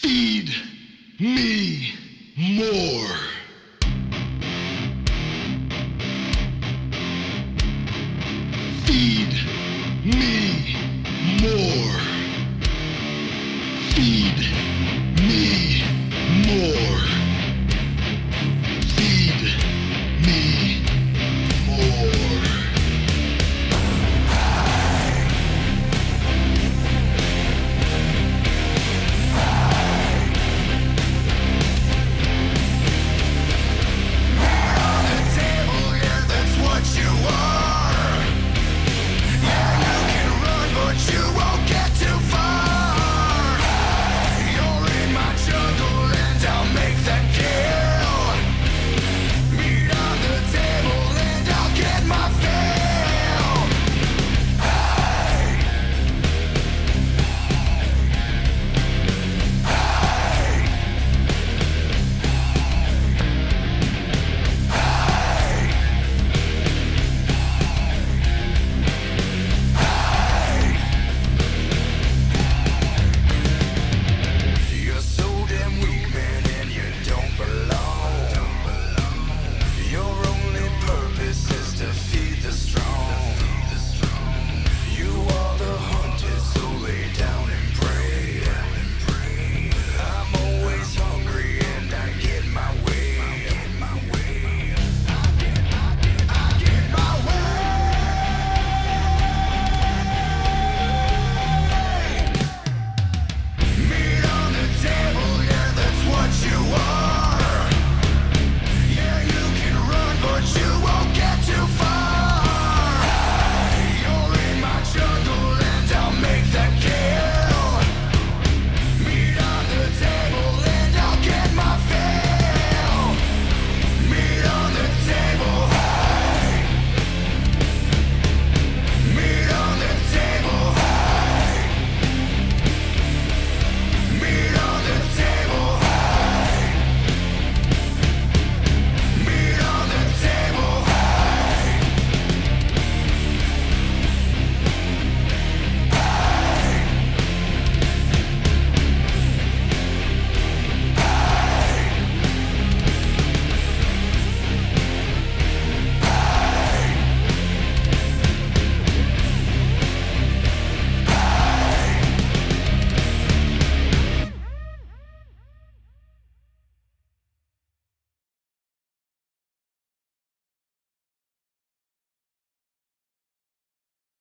Feed me more. Feed me